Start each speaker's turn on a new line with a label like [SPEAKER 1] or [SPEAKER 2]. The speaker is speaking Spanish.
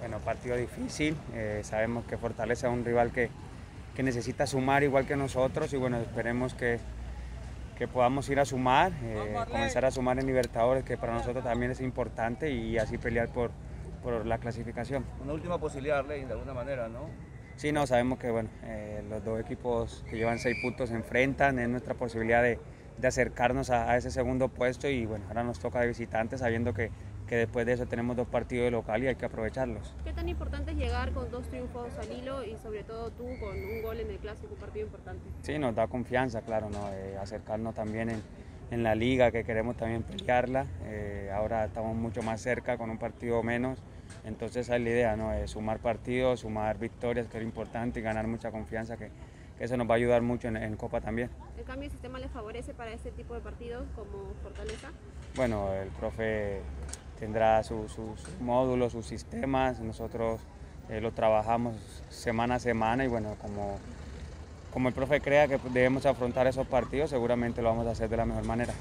[SPEAKER 1] Bueno, partido difícil, eh, sabemos que Fortaleza es un rival que, que, necesita sumar igual que nosotros y bueno, esperemos que, que podamos ir a sumar, eh, comenzar a sumar en Libertadores, que para nosotros también es importante y así pelear por, por la clasificación.
[SPEAKER 2] Una última posibilidad, Arley, de alguna manera, ¿no?
[SPEAKER 1] Sí, no, sabemos que bueno, eh, los dos equipos que llevan seis puntos se enfrentan, es nuestra posibilidad de, de acercarnos a, a, ese segundo puesto y bueno, ahora nos toca de visitantes sabiendo que, que después de eso tenemos dos partidos de local y hay que aprovecharlos.
[SPEAKER 3] ¿Qué tan importante es llegar con dos triunfos al hilo y sobre todo tú con un gol en el clásico, un partido importante?
[SPEAKER 1] Sí, nos da confianza, claro, ¿no? Eh, acercarnos también en, en, la liga, que queremos también pelearla. Eh, ahora estamos mucho más cerca con un partido menos, entonces esa es la idea, ¿no? Eh, sumar partidos, sumar victorias, que es importante, y ganar mucha confianza, que, que eso nos va a ayudar mucho en, en, Copa también.
[SPEAKER 3] ¿El cambio de sistema le favorece para este tipo de partidos como Fortaleza?
[SPEAKER 1] Bueno, el profe tendrá sus su, su módulos, sus sistemas, nosotros eh, lo trabajamos semana a semana y bueno, como, como el profe crea que debemos afrontar esos partidos, seguramente lo vamos a hacer de la mejor manera.